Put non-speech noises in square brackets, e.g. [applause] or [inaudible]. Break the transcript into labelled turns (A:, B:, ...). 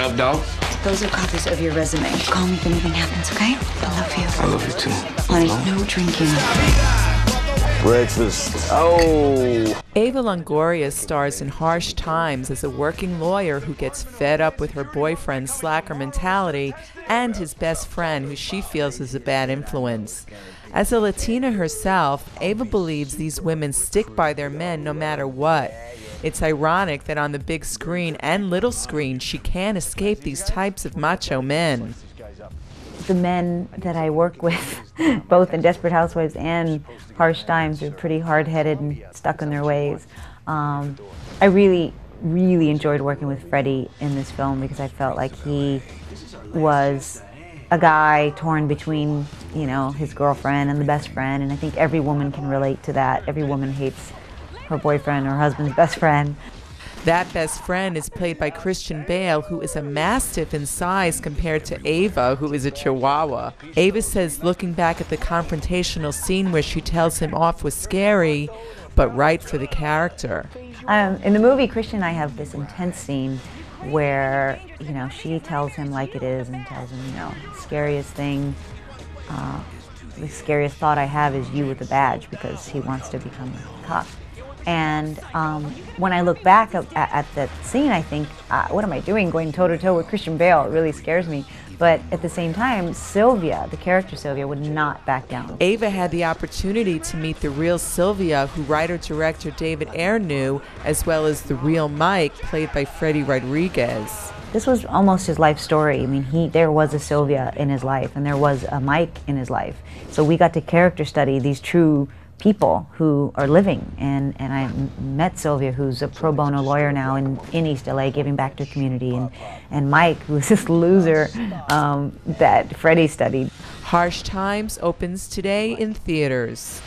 A: What up, dog?
B: Those are copies of your resume. Call me if anything happens, okay? I love you.
A: I love you too.
B: Honey, no drinking.
C: Breakfast. Oh.
D: Eva Longoria stars in Harsh Times as a working lawyer who gets fed up with her boyfriend's slacker mentality and his best friend, who she feels is a bad influence. As a Latina herself, Eva believes these women stick by their men no matter what. It's ironic that on the big screen and little screen, she can't escape these types of macho men.
E: The men that I work with, [laughs] both in Desperate Housewives and Harsh Times, are pretty hard headed and stuck in their ways. Um, I really, really enjoyed working with Freddy in this film because I felt like he was a guy torn between, you know, his girlfriend and the best friend, and I think every woman can relate to that. Every woman hates her boyfriend or husband's best friend.
D: That best friend is played by Christian Bale, who is a mastiff in size compared to Eva, who is a chihuahua. Eva says looking back at the confrontational scene where she tells him off was scary, but right for the character.
E: Um, in the movie, Christian and I have this intense scene where, you know, she tells him like it is and tells him, you know, the scariest thing, uh, the scariest thought I have is you with a badge because he wants to become a cop. And um, when I look back at, at that scene, I think, uh, what am I doing going toe to toe with Christian Bale? It really scares me. But at the same time, Sylvia, the character Sylvia, would not back down.
D: Eva had the opportunity to meet the real Sylvia, who writer director David Ayer knew, as well as the real Mike, played by Freddy Rodriguez.
E: This was almost his life story. I mean, he there was a Sylvia in his life, and there was a Mike in his life. So we got to character study these true people who are living. And, and I met Sylvia, who's a pro bono lawyer now in, in East LA, giving back to the community, and, and Mike, who's this loser um, that Freddy studied.
D: Harsh Times opens today in theaters.